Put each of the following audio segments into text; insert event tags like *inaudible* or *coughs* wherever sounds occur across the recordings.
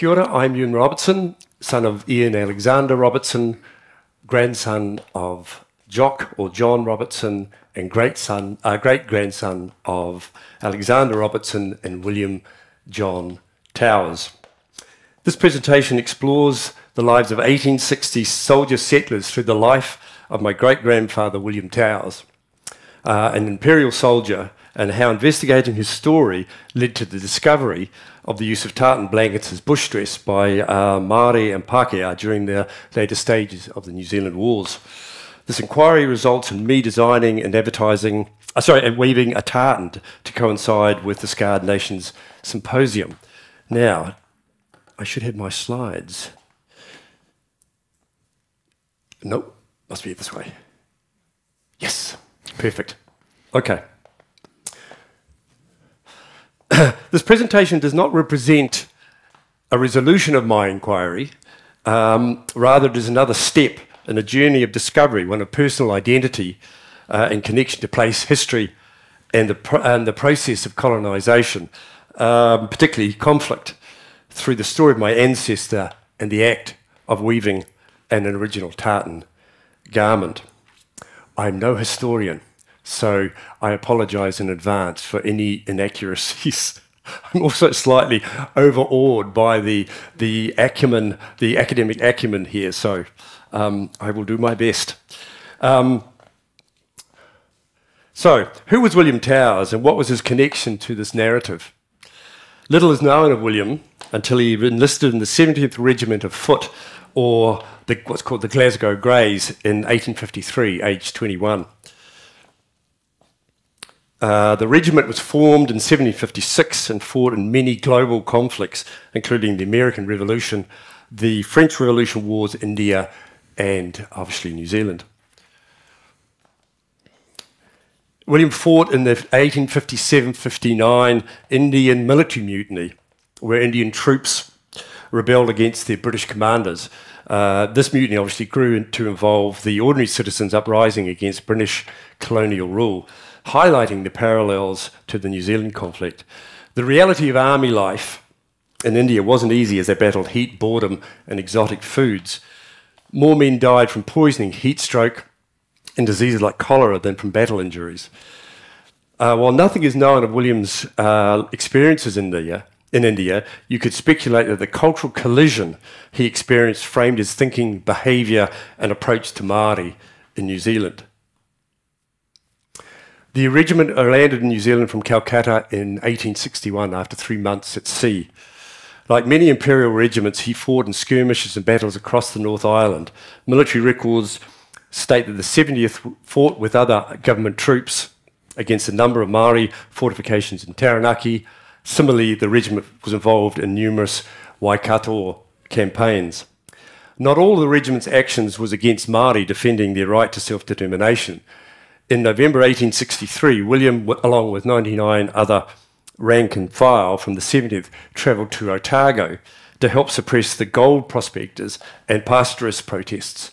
Kia ora, I'm Euan Robertson, son of Ian Alexander Robertson, grandson of Jock or John Robertson, and great son, uh, great grandson of Alexander Robertson and William John Towers. This presentation explores the lives of 1860 soldier settlers through the life of my great grandfather William Towers, uh, an imperial soldier, and how investigating his story led to the discovery of the use of tartan blankets as bush dress by uh, Māori and Pākehā during the later stages of the New Zealand Wars. This inquiry results in me designing and advertising, uh, sorry, and weaving a tartan to coincide with the Scarred Nations Symposium. Now, I should have my slides. Nope, must be this way. Yes, perfect. Okay. *coughs* this presentation does not represent a resolution of my inquiry, um, rather, it is another step in a journey of discovery, one of personal identity uh, in connection to place, history, and the, and the process of colonisation, um, particularly conflict, through the story of my ancestor and the act of weaving an original tartan garment. I'm no historian. So I apologize in advance for any inaccuracies. *laughs* I'm also slightly overawed by the, the acumen, the academic acumen here, so um, I will do my best. Um, so, who was William Towers and what was his connection to this narrative? Little is known of William until he enlisted in the 70th Regiment of Foot, or the, what's called the Glasgow Greys, in 1853, aged 21. Uh, the regiment was formed in 1756 and fought in many global conflicts, including the American Revolution, the French Revolution Wars, India, and obviously New Zealand. William fought in the 1857 59 Indian military mutiny, where Indian troops rebelled against their British commanders. Uh, this mutiny obviously grew to involve the ordinary citizens uprising against British colonial rule highlighting the parallels to the New Zealand conflict. The reality of army life in India wasn't easy as they battled heat, boredom, and exotic foods. More men died from poisoning, heat stroke, and diseases like cholera than from battle injuries. Uh, while nothing is known of William's uh, experiences in India, in India, you could speculate that the cultural collision he experienced framed his thinking, behaviour, and approach to Māori in New Zealand. The regiment landed in New Zealand from Calcutta in 1861 after three months at sea. Like many imperial regiments, he fought in skirmishes and battles across the North Island. Military records state that the 70th fought with other government troops against a number of Maori fortifications in Taranaki. Similarly, the regiment was involved in numerous Waikato campaigns. Not all of the regiment's actions was against Maori defending their right to self-determination in November 1863, William, along with 99 other rank and file from the 70th, travelled to Otago to help suppress the gold prospectors and pastoralist protests.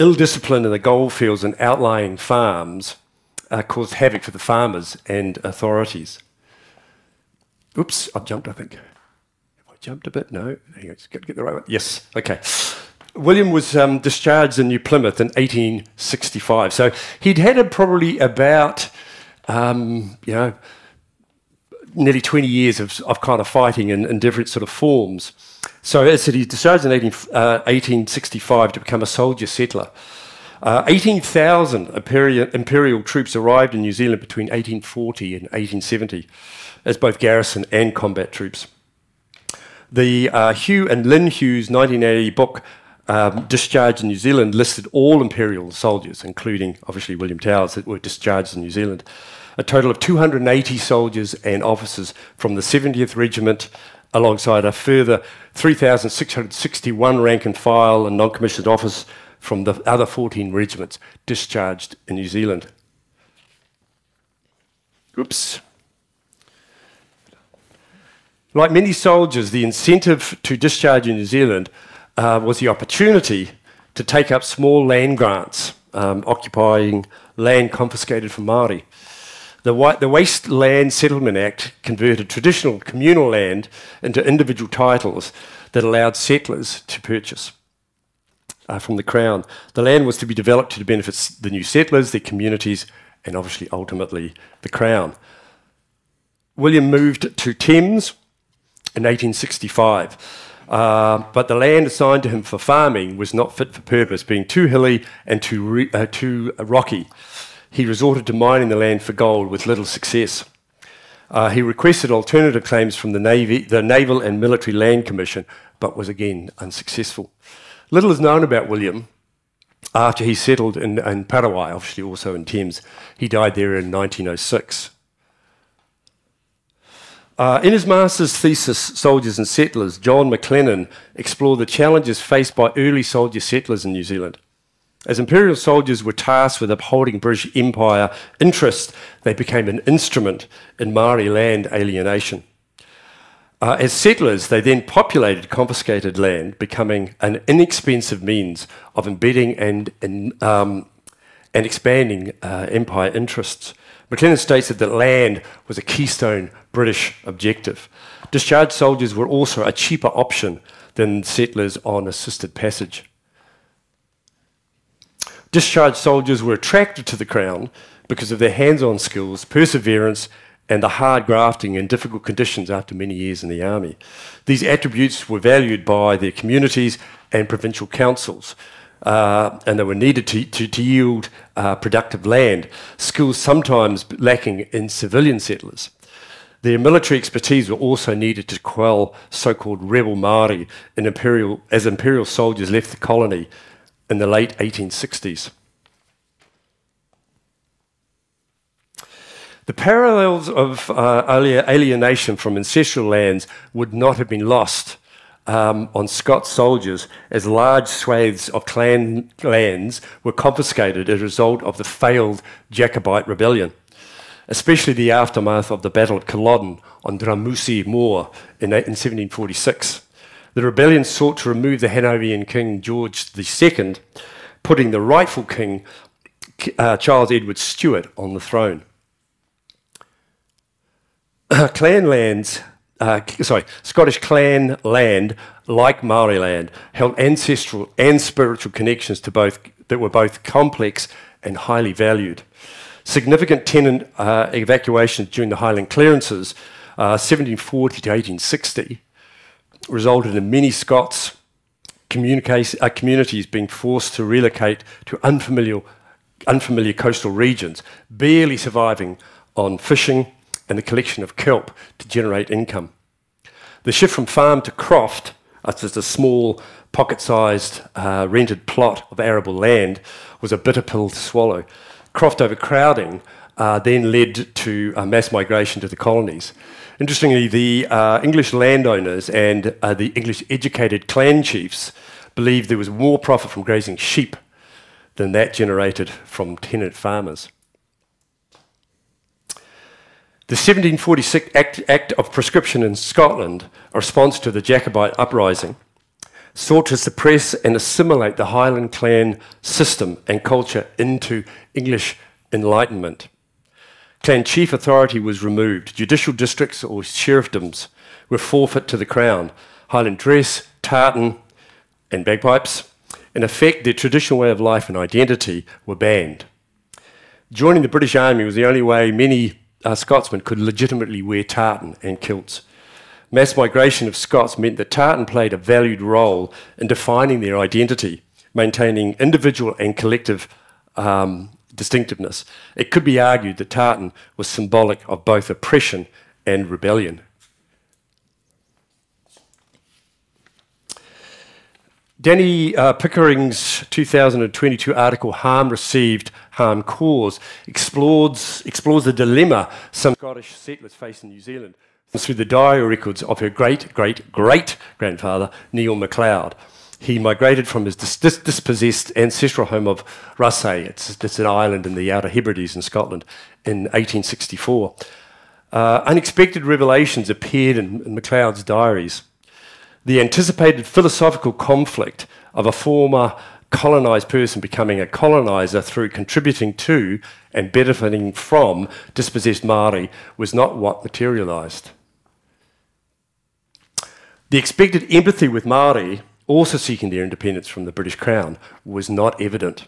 Ill discipline in the goldfields and outlying farms uh, caused havoc for the farmers and authorities. Oops, I've jumped, I think. Have I jumped a bit? No. Hang on, just get, get the right one. Yes, okay. William was um, discharged in New Plymouth in 1865. So he'd had a, probably about, um, you know, nearly 20 years of, of kind of fighting in, in, different sort of forms. So as I said, he discharged in 18, uh, 1865 to become a soldier settler. Uh, 18,000 imperial, imperial troops arrived in New Zealand between 1840 and 1870 as both garrison and combat troops. The uh, Hugh and Lynn Hughes 1980 book um, discharged in New Zealand listed all Imperial soldiers, including obviously William Towers, that were discharged in New Zealand. A total of 280 soldiers and officers from the 70th Regiment, alongside a further 3,661 rank and file and non commissioned officers from the other 14 regiments discharged in New Zealand. Oops. Like many soldiers, the incentive to discharge in New Zealand uh, was the opportunity to take up small land grants, um, occupying land confiscated from Māori. The, the Waste Land Settlement Act converted traditional communal land into individual titles that allowed settlers to purchase uh, from the Crown. The land was to be developed to benefit the new settlers, their communities, and obviously ultimately the Crown. William moved to Thames in 1865. Uh, but the land assigned to him for farming was not fit for purpose, being too hilly and too, uh, too rocky. He resorted to mining the land for gold with little success. Uh, he requested alternative claims from the, Navy, the Naval and Military Land Commission, but was again unsuccessful. Little is known about William after he settled in, in Parawai, obviously also in Thames. He died there in 1906. Uh, in his master's thesis, Soldiers and Settlers, John McLennan explored the challenges faced by early soldier settlers in New Zealand. As imperial soldiers were tasked with upholding British Empire interests, they became an instrument in Maori land alienation. Uh, as settlers, they then populated confiscated land, becoming an inexpensive means of embedding and, in, um, and expanding uh, empire interests. McLennan states that land was a keystone British objective. Discharged soldiers were also a cheaper option than settlers on assisted passage. Discharged soldiers were attracted to the Crown because of their hands on skills, perseverance, and the hard grafting in difficult conditions after many years in the army. These attributes were valued by their communities and provincial councils, uh, and they were needed to, to, to yield uh, productive land, skills sometimes lacking in civilian settlers. Their military expertise were also needed to quell so-called rebel Māori imperial, as imperial soldiers left the colony in the late 1860s. The parallels of uh, alienation from ancestral lands would not have been lost um, on Scots soldiers as large swathes of clan lands were confiscated as a result of the failed Jacobite rebellion, especially the aftermath of the Battle of Culloden on Drummossie Moor in, in 1746. The rebellion sought to remove the Hanoverian king George II, putting the rightful king uh, Charles Edward Stuart on the throne. *clears throat* clan lands uh, sorry, Scottish clan land, like Maori land, held ancestral and spiritual connections to both that were both complex and highly valued. Significant tenant uh, evacuations during the Highland clearances, uh, 1740 to 1860, resulted in many Scots uh, communities being forced to relocate to unfamiliar, unfamiliar coastal regions, barely surviving on fishing and the collection of kelp to generate income. The shift from farm to croft, that's just a small pocket-sized uh, rented plot of arable land, was a bitter pill to swallow. Croft overcrowding uh, then led to mass migration to the colonies. Interestingly, the uh, English landowners and uh, the English educated clan chiefs believed there was more profit from grazing sheep than that generated from tenant farmers. The 1746 Act, Act of Proscription in Scotland, a response to the Jacobite uprising, sought to suppress and assimilate the Highland clan system and culture into English Enlightenment. Clan chief authority was removed. Judicial districts or sheriffdoms were forfeit to the Crown. Highland dress, tartan, and bagpipes. In effect, their traditional way of life and identity were banned. Joining the British Army was the only way many uh, Scotsmen could legitimately wear tartan and kilts. Mass migration of Scots meant that tartan played a valued role in defining their identity, maintaining individual and collective um, distinctiveness. It could be argued that tartan was symbolic of both oppression and rebellion. Danny uh, Pickering's 2022 article, Harm Received, Harm Caused, explores, explores the dilemma some Scottish settlers face in New Zealand through the diary records of her great, great, great grandfather, Neil MacLeod. He migrated from his dis dis dispossessed ancestral home of Raasay, it's, it's, an island in the Outer Hebrides in Scotland, in 1864. Uh, unexpected revelations appeared in, in MacLeod's diaries the anticipated philosophical conflict of a former colonised person becoming a coloniser through contributing to and benefiting from dispossessed Māori was not what materialised. The expected empathy with Māori, also seeking their independence from the British Crown, was not evident.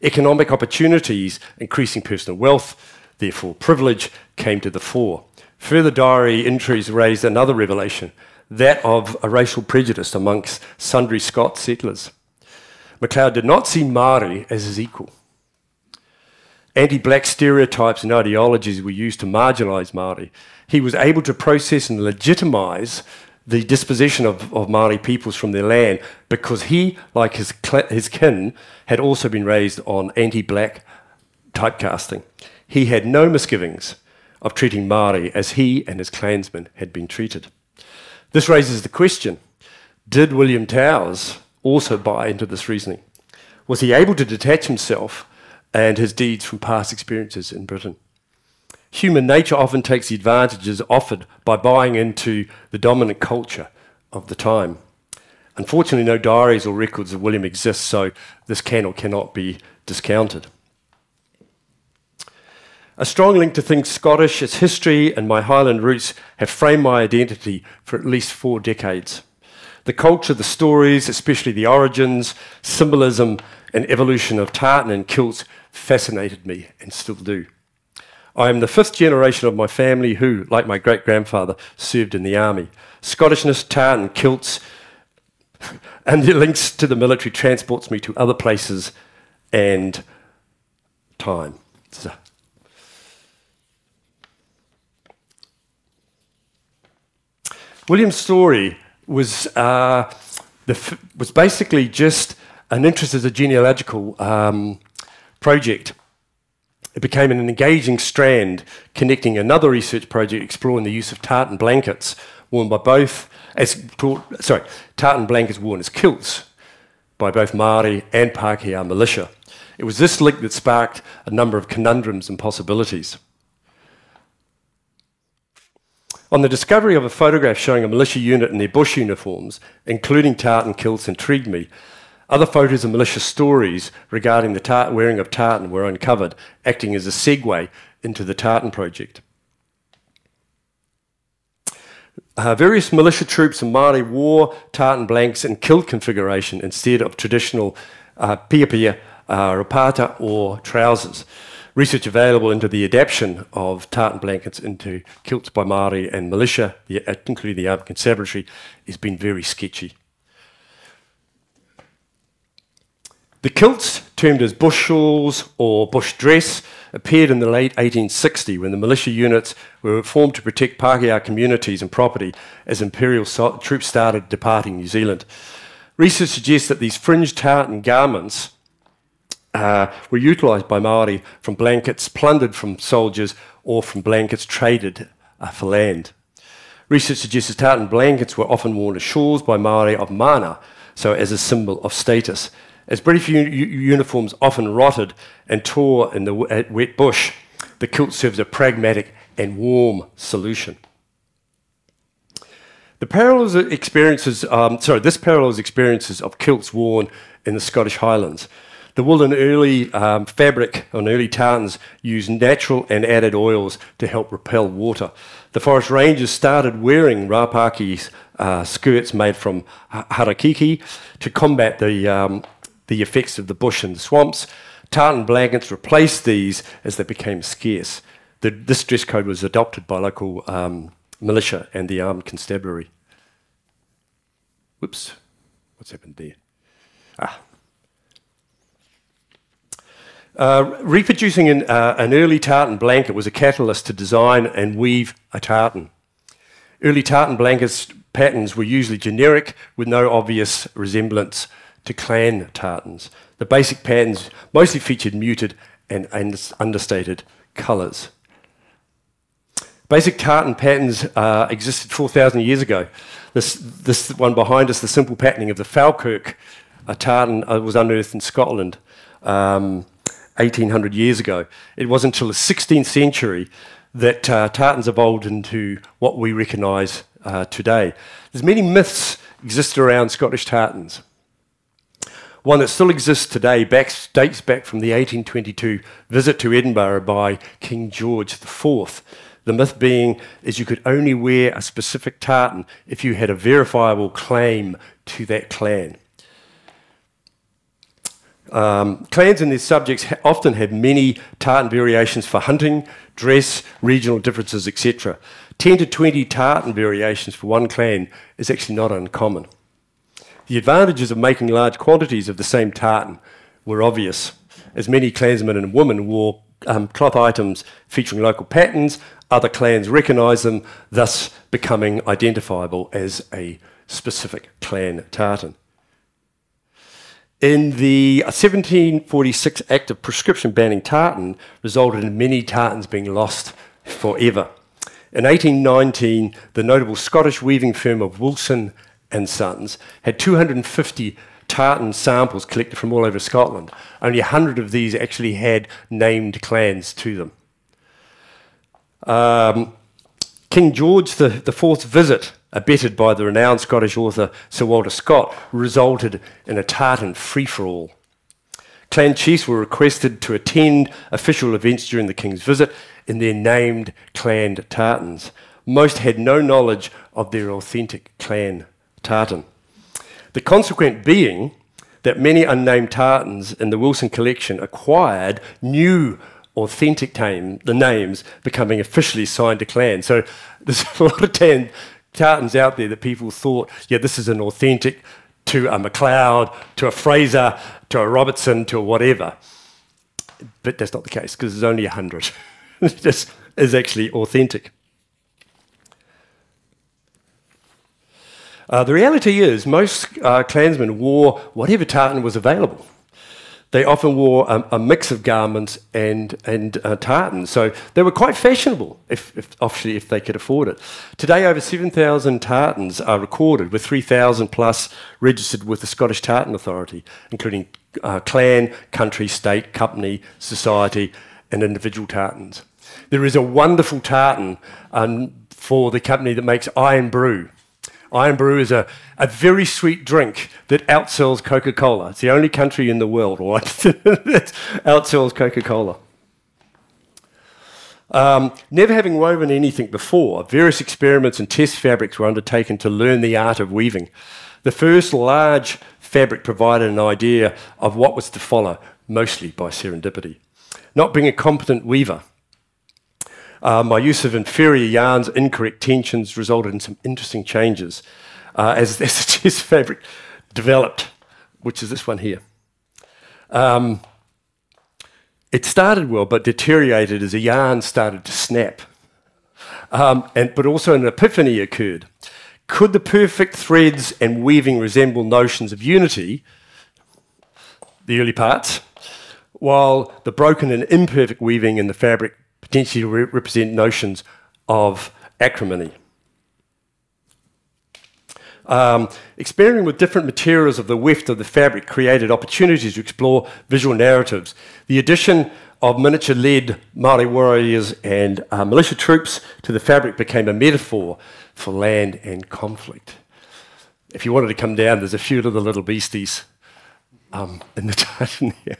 Economic opportunities, increasing personal wealth, therefore privilege, came to the fore. Further diary entries raised another revelation that of a racial prejudice amongst sundry Scots settlers. MacLeod did not see Māori as his equal. Anti black stereotypes and ideologies were used to marginalise Māori. He was able to process and legitimise the dispossession of, of Māori peoples from their land because he, like his, his kin, had also been raised on anti black typecasting. He had no misgivings of treating Māori as he and his clansmen had been treated. This raises the question did William Towers also buy into this reasoning? Was he able to detach himself and his deeds from past experiences in Britain? Human nature often takes the advantages offered by buying into the dominant culture of the time. Unfortunately, no diaries or records of William exist, so this can or cannot be discounted. A strong link to things Scottish, its history, and my Highland roots have framed my identity for at least four decades. The culture, the stories, especially the origins, symbolism, and evolution of tartan and kilts fascinated me and still do. I am the fifth generation of my family who, like my great grandfather, served in the army. Scottishness, tartan, kilts, *laughs* and the links to the military transports me to other places and time. So. William's story was, uh, was basically just an interest as a genealogical um, project it became an engaging strand connecting another research project exploring the use of tartan blankets worn by both, as sorry, tartan blankets worn as kilts by both Māori and Pākehā militia. It was this link that sparked a number of conundrums and possibilities. On the discovery of a photograph showing a militia unit in their bush uniforms, including tartan kilts, intrigued me, other photos of malicious stories regarding the wearing of tartan were uncovered, acting as a segue into the tartan project. Uh, various militia troops and Māori wore tartan blanks in kilt configuration instead of traditional uh, pia, uh, rapata or trousers. Research available into the adaptation of tartan blankets into kilts by Māori and militia, including the Armed Constabulary, has been very sketchy. The kilts, termed as bush shawls or bush dress, appeared in the late 1860s when the militia units were formed to protect Pākehā communities and property as imperial so troops started departing New Zealand. Research suggests that these fringed tartan garments uh, were utilised by Maori from blankets plundered from soldiers or from blankets traded uh, for land. Research suggests that tartan blankets were often worn as shawls by Maori of mana, so as a symbol of status. As British uniforms often rotted and tore in the wet bush, the kilt serves a pragmatic and warm solution. The parallels experiences, um, sorry, this parallels experiences of kilts worn in the Scottish Highlands. The wool and early um, fabric on early tartans used natural and added oils to help repel water. The forest rangers started wearing rapaki uh, skirts made from harakeke to combat the um, the effects of the bush and the swamps. Tartan blankets replaced these as they became scarce. The, this dress code was adopted by local um, militia and the armed constabulary. Whoops, what's happened there? Ah. Uh, reproducing an, uh, an early tartan blanket was a catalyst to design and weave a tartan. Early tartan blankets patterns were usually generic with no obvious resemblance to clan tartans. The basic patterns mostly featured muted and understated colours. Basic tartan patterns uh, existed 4,000 years ago. This, this one behind us, the simple patterning of the Falkirk a tartan, uh, was unearthed in Scotland um, 1800 years ago. It wasn't until the 16th century that uh, tartans evolved into what we recognise uh, today. There's many myths exist around Scottish tartans. One that still exists today back, dates back from the 1822 visit to Edinburgh by King George IV. The myth being is you could only wear a specific tartan if you had a verifiable claim to that clan. Um, clans and their subjects ha often have many tartan variations for hunting, dress, regional differences, etc. 10 to 20 tartan variations for one clan is actually not uncommon. The advantages of making large quantities of the same tartan were obvious, as many clansmen and women wore um, cloth items featuring local patterns, other clans recognised them, thus becoming identifiable as a specific clan tartan. In the 1746 Act of Proscription banning tartan resulted in many tartans being lost forever. In 1819, the notable Scottish weaving firm of Wilson and Sons had 250 tartan samples collected from all over Scotland. Only 100 of these actually had named clans to them. Um, King George the, the Fourth's visit, abetted by the renowned Scottish author Sir Walter Scott, resulted in a tartan free-for-all. Clan chiefs were requested to attend official events during the king's visit in their named clan tartans. Most had no knowledge of their authentic clan tartan. The consequent being that many unnamed tartans in the Wilson collection acquired new authentic name, the names becoming officially signed to clan. So *laughs* there's a lot of tan, tartans out there that people thought, yeah, this is an authentic to a MacLeod, to a Fraser, to a Robertson, to a whatever. But that's not the case because there's only 100. *laughs* this is actually authentic. Uh, the reality is, most uh, clansmen wore whatever tartan was available. They often wore a, mix of garments and, and uh, tartans, so they were quite fashionable, if, if, obviously, if they could afford it. Today, over 7,000 tartans are recorded, with 3,000 plus registered with the Scottish Tartan Authority, including uh, clan, country, state, company, society, and individual tartans. There is a wonderful tartan um, for the company that makes Irn-Bru. Irn-Bru is a, a very sweet drink that outsells Coca Cola. It's the only country in the world right, *laughs* that outsells Coca Cola. Um, never having woven anything before, various experiments and test fabrics were undertaken to learn the art of weaving. The first large fabric provided an idea of what was to follow, mostly by serendipity. Not being a competent weaver, uh, my use of inferior yarns, incorrect tensions resulted in some interesting changes uh, as, *laughs* as the test fabric developed, which is this one here. Um, it started well, but deteriorated as a yarn started to snap. Um, and, but also an epiphany occurred. Could the perfect threads and weaving resemble notions of unity, the early parts, while the broken and imperfect weaving in the fabric potentially re represent notions of acrimony. Um, experimenting with different materials of the weft of the fabric created opportunities to explore visual narratives. The addition of miniature-led Māori warriors and uh, militia troops to the fabric became a metaphor for land and conflict. If you wanted to come down, there's a few of the little beasties um, in the *laughs* tartan here.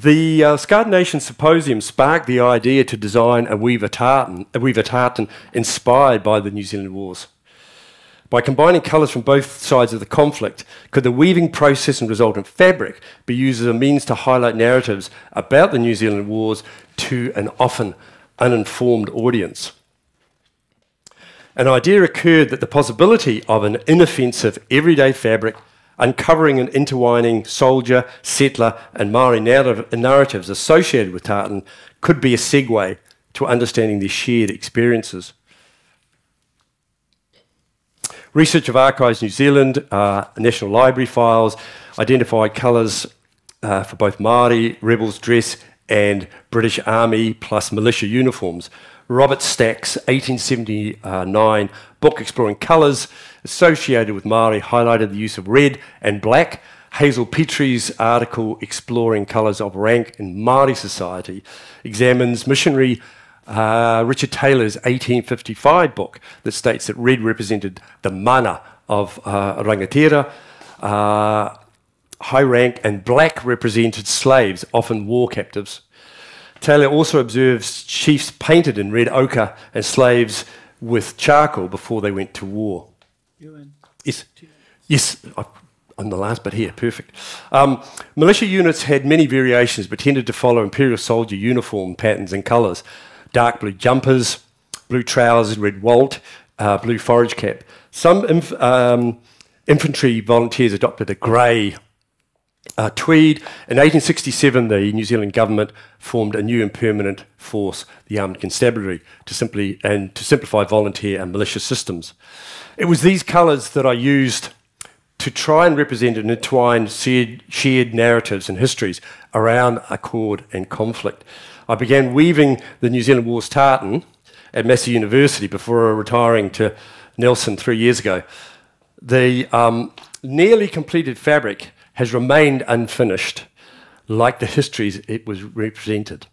The uh, Nation Symposium sparked the idea to design a weaver tartan, a weaver tartan inspired by the New Zealand Wars. By combining colours from both sides of the conflict, could the weaving process and resultant fabric be used as a means to highlight narratives about the New Zealand Wars to an often uninformed audience? An idea occurred that the possibility of an inoffensive, everyday fabric uncovering and intertwining soldier, settler, and Maori narratives associated with tartan could be a segue to understanding their shared experiences. Research of Archives New Zealand, uh, National Library files, identified colours uh, for both Māori, rebels dress, and British Army plus militia uniforms. Robert Stack's 1879 book exploring colours associated with Maori highlighted the use of red and black. Hazel Petrie's article exploring colours of rank in Maori society examines missionary uh, Richard Taylor's 1855 book that states that red represented the mana of uh, rangatira, uh, high rank, and black represented slaves, often war captives. Taylor also observes chiefs painted in red ochre and slaves with charcoal before they went to war. Yes, yes, I'm the last bit here, perfect. Um, militia units had many variations but tended to follow imperial soldier uniform patterns and colours. Dark blue jumpers, blue trousers, red walt, uh, blue forage cap. Some inf um, infantry volunteers adopted a grey uh, tweed. In 1867, the New Zealand government formed a new and permanent force, the Armed Constabulary, to simply and to simplify volunteer and militia systems. It was these colours that I used to try and represent and entwine shared, shared narratives and histories around accord and conflict. I began weaving the New Zealand War's tartan at Massey University before retiring to Nelson three years ago. The um, nearly completed fabric has remained unfinished, like the histories it was represented.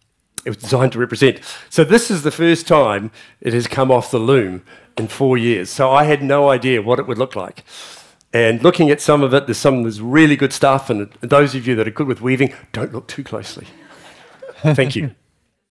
It was designed to represent. So this is the first time it has come off the loom in four years. So I had no idea what it would look like. And looking at some of it, there's some there's really good stuff. And those of you that are good with weaving, don't look too closely. Thank you.